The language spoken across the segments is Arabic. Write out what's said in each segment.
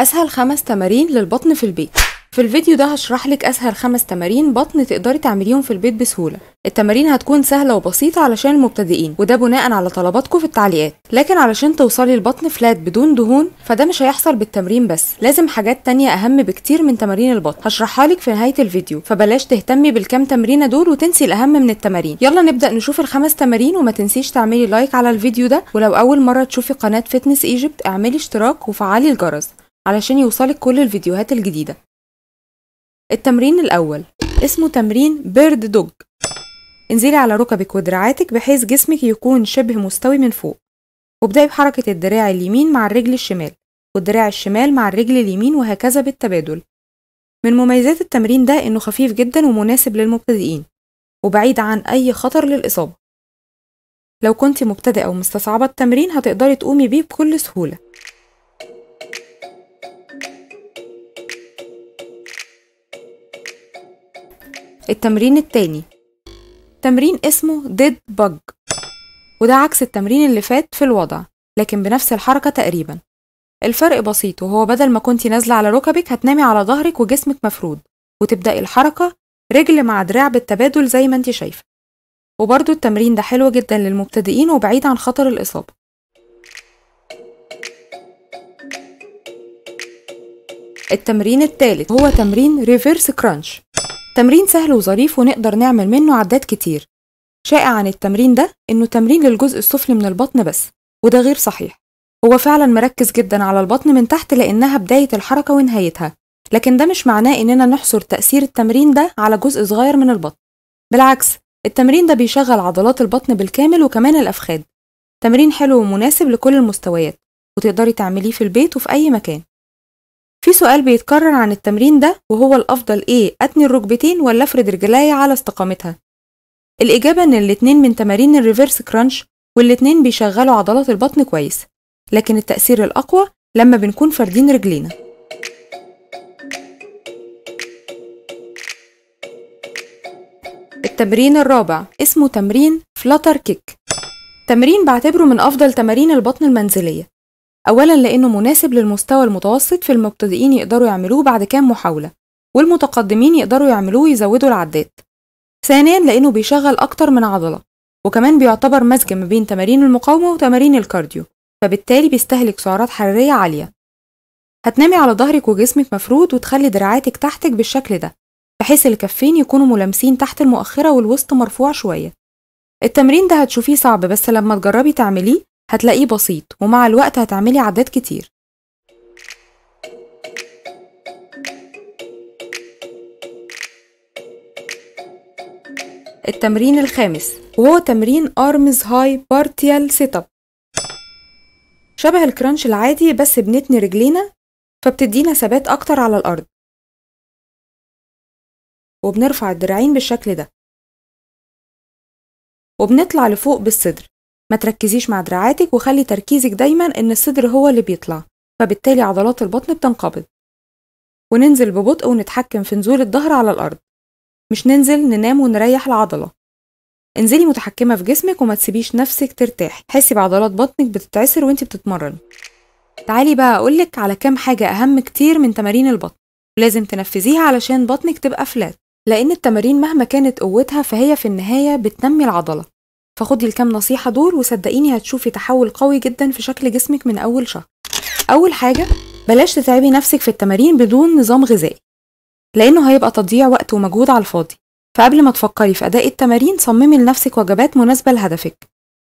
أسهل خمس تمارين للبطن في البيت. في الفيديو ده هشرح لك أسهل خمس تمارين بطن تقدري تعمليهم في البيت بسهولة. التمارين هتكون سهلة وبسيطة علشان المبتدئين وده بناء على طلباتكم في التعليقات. لكن علشان توصلي البطن flat بدون دهون فده مش هيحصل بالتمرين بس لازم حاجات تانية أهم بكتير من تمارين البطن. هشرحها لك في نهاية الفيديو فبلاش تهتمي بالكام تمرينة دول وتنسي الأهم من التمارين. يلا نبدأ نشوف الخمس تمارين وما تنسيش تعملي like على الفيديو ده ولو أول مرة تشوفي قناة Fitness Egypt اعملي اشتراك وفعلي الجرس. علشان يوصلك كل الفيديوهات الجديدة. التمرين الأول اسمه تمرين بيرد دوج. انزلي على ركبك ودراعاتك بحيث جسمك يكون شبه مستوي من فوق. وابدأي بحركة الدراع اليمين مع الرجل الشمال والدراع الشمال مع الرجل اليمين وهكذا بالتبادل. من مميزات التمرين ده إنه خفيف جدا ومناسب للمبتدئين وبعيد عن أي خطر للإصابة. لو كنت مبتدئة ومستصعبة التمرين هتقدري تقومي بيه بكل سهولة. التمرين التاني. تمرين اسمه ديد بج وده عكس التمرين اللي فات في الوضع لكن بنفس الحركة تقريبا. الفرق بسيط وهو بدل ما كنتي نازلة على ركبك هتنامي على ظهرك وجسمك مفرود وتبدأي الحركة رجل مع دراع بالتبادل زي ما انت شايفة. وبرضو التمرين ده حلو جدا للمبتدئين وبعيد عن خطر الإصابة. التمرين الثالث هو تمرين reverse crunch تمرين سهل وظريف ونقدر نعمل منه عدات كتير. شائع عن التمرين ده إنه تمرين للجزء السفلي من البطن بس وده غير صحيح. هو فعلا مركز جدا على البطن من تحت لأنها بداية الحركة ونهايتها لكن ده مش معناه إننا نحصر تأثير التمرين ده على جزء صغير من البطن. بالعكس التمرين ده بيشغل عضلات البطن بالكامل وكمان الأفخاذ تمرين حلو ومناسب لكل المستويات وتقدري تعمليه في البيت وفي أي مكان. في سؤال بيتكرر عن التمرين ده وهو الأفضل إيه أتني الركبتين ولا أفرد رجليا على استقامتها؟ الإجابة إن الاتنين من تمارين ال reverse crunch والاتنين بيشغلوا عضلات البطن كويس لكن التأثير الأقوى لما بنكون فاردين رجلينا. التمرين الرابع اسمه تمرين flutter kick. تمرين بعتبره من أفضل تمارين البطن المنزلية. أولا لأنه مناسب للمستوى المتوسط في المبتدئين يقدروا يعملوه بعد كام محاولة والمتقدمين يقدروا يعملوه يزودوا العدات ثانيا لأنه بيشغل أكتر من عضلة وكمان بيعتبر مزج ما بين تمارين المقاومة وتمارين الكارديو فبالتالي بيستهلك سعرات حرارية عالية. هتنامي على ظهرك وجسمك مفرود وتخلي دراعاتك تحتك بالشكل ده بحيث الكفين يكونوا ملامسين تحت المؤخرة والوسط مرفوع شوية. التمرين ده هتشوفيه صعب بس لما تجربي تعمليه هتلاقيه بسيط ومع الوقت هتعملي عدات كتير. التمرين الخامس. وهو تمرين Arms High Partial Sit Up شبه الكرانش العادي بس بنتني رجلينا فبتدينا ثبات أكتر على الأرض. وبنرفع الدراعين بالشكل ده. وبنطلع لفوق بالصدر. ما تركزيش مع دراعاتك وخلي تركيزك دايما إن الصدر هو اللي بيطلع فبالتالي عضلات البطن بتنقبض. وننزل ببطء ونتحكم في نزول الظهر على الأرض. مش ننزل ننام ونريح العضلة. انزلي متحكمة في جسمك وما تسيبيش نفسك ترتاحي حسي بعضلات بطنك بتتعسر وانت بتتمرني. تعالي بقى أقولك على كام حاجة أهم كتير من تمارين البطن. لازم تنفذيها علشان بطنك تبقى فلات لأن التمارين مهما كانت قوتها فهي في النهاية بتنمي العضلة. فخدي الكام نصيحة دول وصدقيني هتشوفي تحول قوي جدا في شكل جسمك من أول شهر. أول حاجة بلاش تتعبي نفسك في التمارين بدون نظام غذائي لأنه هيبقى تضييع وقت ومجهود على الفاضي. فقبل ما تفكري في أداء التمارين صممي لنفسك وجبات مناسبة لهدفك.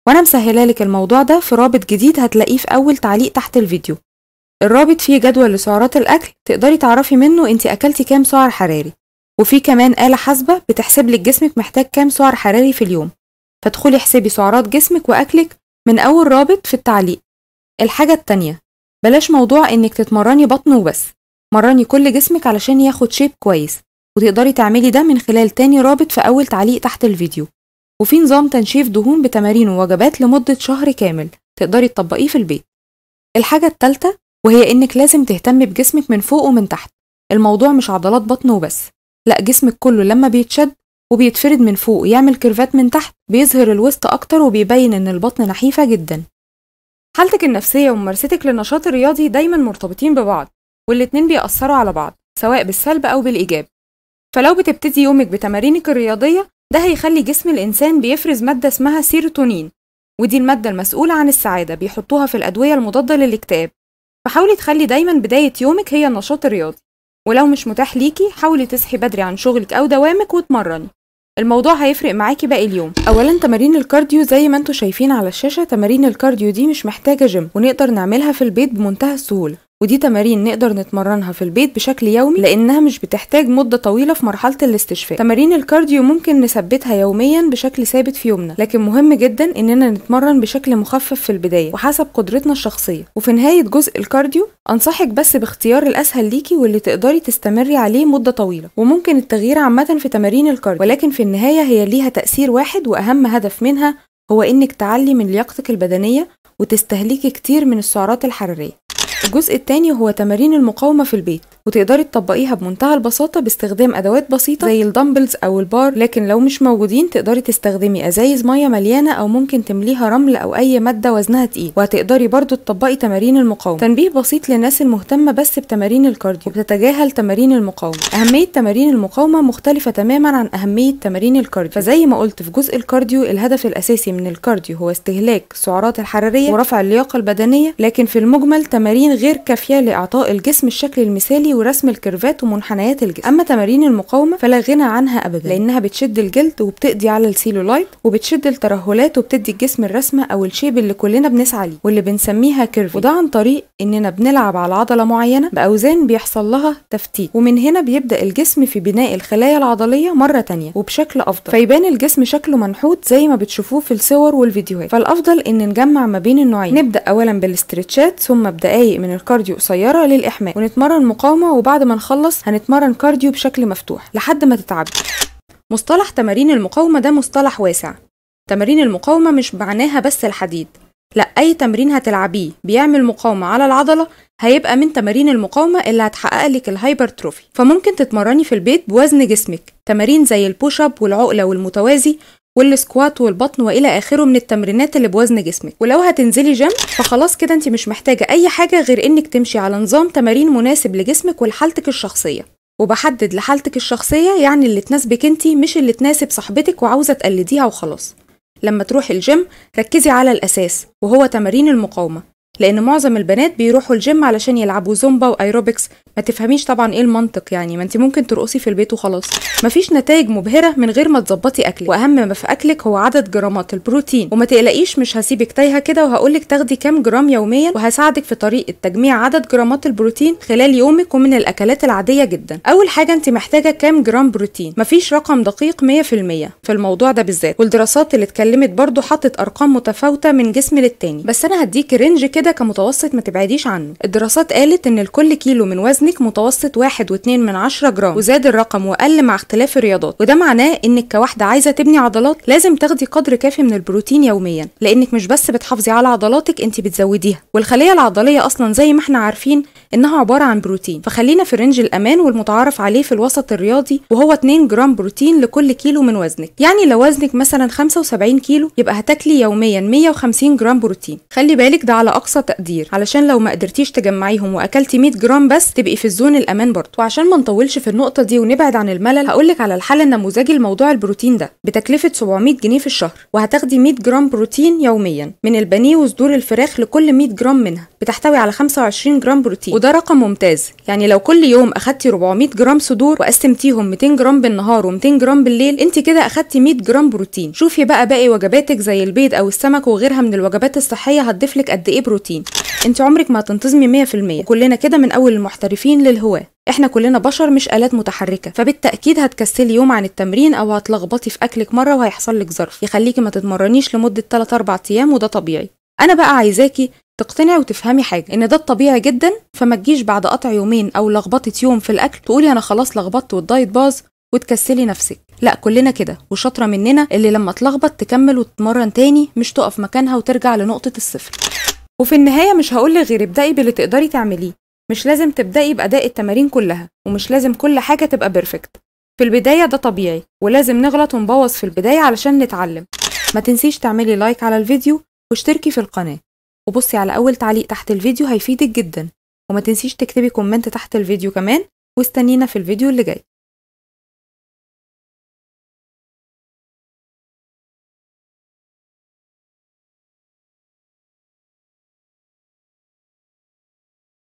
وأنا مسهلة لك الموضوع ده في رابط جديد هتلاقيه في أول تعليق تحت الفيديو. الرابط فيه جدول لسعرات الأكل تقدري تعرفي منه أنت أكلتي كام سعر حراري. وفي كمان آلة حاسبة بتحسب لك جسمك محتاج كام سعر حراري في اليوم. فادخلي احسبي سعرات جسمك وأكلك من أول رابط في التعليق. الحاجة التانية بلاش موضوع إنك تتمرني بطن وبس. مرني كل جسمك علشان ياخد شيب كويس وتقدري تعملي ده من خلال تاني رابط في أول تعليق تحت الفيديو. وفي نظام تنشيف دهون بتمارين ووجبات لمدة شهر كامل تقدري تطبقيه في البيت. الحاجة التالتة وهي إنك لازم تهتمي بجسمك من فوق ومن تحت. الموضوع مش عضلات بطن وبس. لا جسمك كله لما بيتشد وبيتفرد من فوق ويعمل curveات من تحت بيظهر الوسط أكتر وبيبين إن البطن نحيفة جدا. حالتك النفسية وممارستك للنشاط الرياضي دايما مرتبطين ببعض والاتنين بيأثروا على بعض سواء بالسلب أو بالإيجاب. فلو بتبتدي يومك بتمارينك الرياضية ده هيخلي جسم الإنسان بيفرز مادة اسمها سيروتونين ودي المادة المسؤولة عن السعادة بيحطوها في الأدوية المضادة للاكتئاب. فحاولي تخلي دايما بداية يومك هي النشاط الرياضي ولو مش متاح ليكي حاولي تصحي بدري عن شغلك أو دوامك وتمرني الموضوع هيفرق معاكي باقي اليوم. اولا تمارين ال cardio زي ما أنتم شايفين على الشاشة تمارين ال cardio دي مش محتاجة جيم ونقدر نعملها في البيت بمنتهى السهولة. ودي تمارين نقدر نتمرنها في البيت بشكل يومي لأنها مش بتحتاج مدة طويلة في مرحلة الاستشفاء. تمارين ال cardio ممكن نثبتها يوميا بشكل ثابت في يومنا لكن مهم جدا إننا نتمرن بشكل مخفف في البداية وحسب قدرتنا الشخصية. وفي نهاية جزء ال cardio أنصحك بس باختيار الأسهل ليكي واللي تقدري تستمري عليه مدة طويلة. وممكن التغيير عامة في تمارين ال cardio ولكن في النهاية هي ليها تأثير واحد وأهم هدف منها هو إنك تعلي من لياقتك البدنية وتستهلكي كتير من السعرات الحرارية. الجزء التاني هو تمارين المقاومة في البيت. وتقدري تطبقيها بمنتهى البساطة باستخدام أدوات بسيطة زي ال dumbbells أو البار لكن لو مش موجودين تقدري تستخدمي أزايز مية مليانة أو ممكن تمليها رمل أو أي مادة وزنها تقيل. وهتقدري برضو تطبقي تمارين المقاومة. تنبيه بسيط للناس المهتمة بس بتمارين ال cardio وبتتجاهل تمارين المقاومة. أهمية تمارين المقاومة مختلفة تماما عن أهمية تمارين ال cardio. فزي ما قلت في جزء ال cardio الهدف الأساسي من ال cardio هو استهلاك السعرات الحرارية ورفع اللياقة البدنية لكن في المجمل تمارين غير كافية لإعطاء الجسم الشكل المثالي ورسم الكيرفات ومنحنيات الجسم أما تمارين المقاومة فلا غنى عنها أبدا لأنها بتشد الجلد وبتقضي على السيلولايت وبتشد الترهلات وبتدي الجسم الرسمة أو ال shape اللي كلنا بنسعى ليه واللي بنسميها curve. وده عن طريق إننا بنلعب على عضلة معينة بأوزان بيحصل لها تفتيت ومن هنا بيبدأ الجسم في بناء الخلايا العضلية مرة تانية وبشكل أفضل. فيبان الجسم شكله منحوت زي ما بتشوفوه في الصور والفيديوهات. فالأفضل إن نجمع ما بين النوعين. نبدأ أولا بالاسترتشات ثم بدقايق من ال cardio قصيرة للإحماء ونتمرن مقاومة وبعد ما نخلص هنتمرن cardio بشكل مفتوح لحد ما تتعبي. مصطلح تمارين المقاومة ده مصطلح واسع. تمارين المقاومة مش معناها بس الحديد. لا أي تمرين هتلعبيه بيعمل مقاومة على العضلة هيبقى من تمارين المقاومة اللي هتحقق لك ال hypertrophy. فممكن تتمرني في البيت بوزن جسمك. تمارين زي ال push up والعقلة والمتوازي وال squat والبطن وإلى آخره من التمرينات اللي بوزن جسمك. ولو هتنزلي جيم فخلاص كده انت مش محتاجة أي حاجة غير إنك تمشي على نظام تمارين مناسب لجسمك ولحالتك الشخصية. وبحدد لحالتك الشخصية يعني اللي تناسبك انت مش اللي تناسب صاحبتك وعاوزة تقلديها وخلاص. لما تروحي الجيم ركزي على الأساس وهو تمارين المقاومة. لأن معظم البنات بيروحوا الجيم علشان يلعبوا زومبا وأيروبكس. ما تفهميش طبعا إيه المنطق يعني ما انت ممكن ترقصي في البيت وخلاص. مفيش نتائج مبهرة من غير ما تظبطي أكلك. وأهم ما في أكلك هو عدد جرامات البروتين. وما تقلقيش مش هسيبك تايهة كده وهقولك تاخدي كام جرام يوميا وهساعدك في طريقة تجميع عدد جرامات البروتين خلال يومك ومن الأكلات العادية جدا. أول حاجة انت محتاجة كام جرام بروتين؟ مفيش رقم دقيق 100% في الموضوع ده بالذات. والدراسات اللي اتكلمت برضو حطت أرقام متفاوتة من جسم للتاني. بس أنا هديكي range كده كمتوسط ما تبعديش عنه. الدراسات قالت إن لكل كيلو من وزنك متوسط واحد واتنين من عشرة جرام وزاد الرقم وقل مع اختلاف الرياضات. وده معناه إنك كواحدة عايزة تبني عضلات لازم تاخدي قدر كافي من البروتين يوميا لأنك مش بس بتحافظي على عضلاتك أنت بتزوديها. والخلية العضلية أصلا زي ما إحنا عارفين إنها عبارة عن بروتين. فخلينا في range الأمان والمتعارف عليه في الوسط الرياضي وهو 2 جرام بروتين لكل كيلو من وزنك. يعني لو وزنك مثلا 75 كيلو يبقى هتاكلي يوميا 150 جرام بروتين. خلي بالك ده على أقصى تقدير. علشان لو ما قدرتيش تجمعيهم وأكلتي 100 جرام بس تبقي في ال zone الأمان برضه. وعشان ما نطولش في النقطة دي ونبعد عن الملل هقولك على الحل النموذجي لموضوع البروتين ده. بتكلفة 700 جنيه في الشهر وهتاخدي 100 جرام بروتين يوميا. من البانيه وصدور الفراخ لكل 100 جرام منها. بتحتوي على 25 جرام بروتين. وده رقم ممتاز. يعني لو كل يوم أخدتي 400 جرام صدور وقسمتيهم 200 جرام بالنهار و200 جرام بالليل انت كده أخدتي 100 جرام بروتين. شوفي بقى باقي وجباتك زي البيض أو السمك وغيرها من الوجبات الصحية هتضيف لك قد إيه بروتين. انت عمرك ما هتنتظمي 100% وكلنا كده من أول المحترفين للهواة. إحنا كلنا بشر مش آلات متحركة. فبالتأكيد هتكسلي يوم عن التمرين أو هتلخبطي في أكلك مرة وهيحصل لك ظرف. يخليكي ما تتمرنيش لمدة 3 4 أيام وده طبيعي. أنا بقى عايزاكي تقتنعي وتفهمي حاجة إن ده الطبيعي جدا. فما تجيش بعد قطع يومين أو لخبطة يوم في الأكل تقولي أنا خلاص لخبطت والدايت باظ وتكسلي نفسك. لا كلنا كده. وشاطرة مننا اللي لما تلخبط تكمل وتتمرن تاني مش تقف مكانها وترجع لنقطة الصفر. وفي النهاية مش هقولك غير ابدأي باللي تقدري تعمليه. مش لازم تبدأي بأداء التمارين كلها ومش لازم كل حاجة تبقى perfect في البداية ده طبيعي ولازم نغلط ونبوظ في البداية علشان نتعلم. ما تنسيش تعملي like على الفيديو واشتركي في القناة. وبصي على أول تعليق تحت الفيديو هيفيدك جدا. وما تنسيش تكتبي comment تحت الفيديو كمان واستنينا في الفيديو اللي جاي.